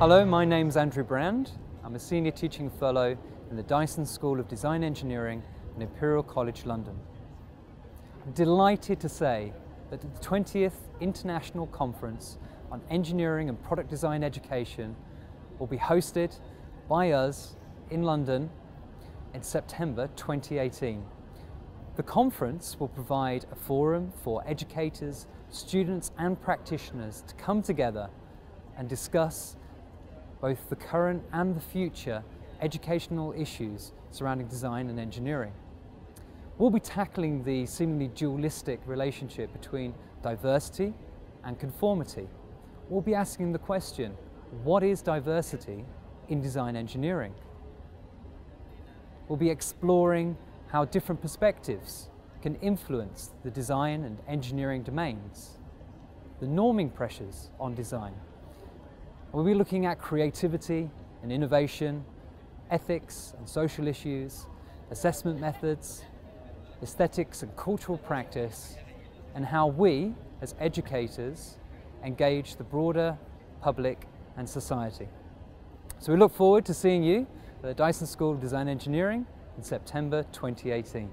Hello, my name's Andrew Brand. I'm a Senior Teaching Fellow in the Dyson School of Design Engineering in Imperial College London. I'm delighted to say that the 20th International Conference on Engineering and Product Design Education will be hosted by us in London in September 2018. The conference will provide a forum for educators, students and practitioners to come together and discuss both the current and the future educational issues surrounding design and engineering. We'll be tackling the seemingly dualistic relationship between diversity and conformity. We'll be asking the question, what is diversity in design engineering? We'll be exploring how different perspectives can influence the design and engineering domains, the norming pressures on design, We'll be looking at creativity and innovation, ethics and social issues, assessment methods, aesthetics and cultural practice, and how we, as educators, engage the broader public and society. So we look forward to seeing you at the Dyson School of Design Engineering in September 2018.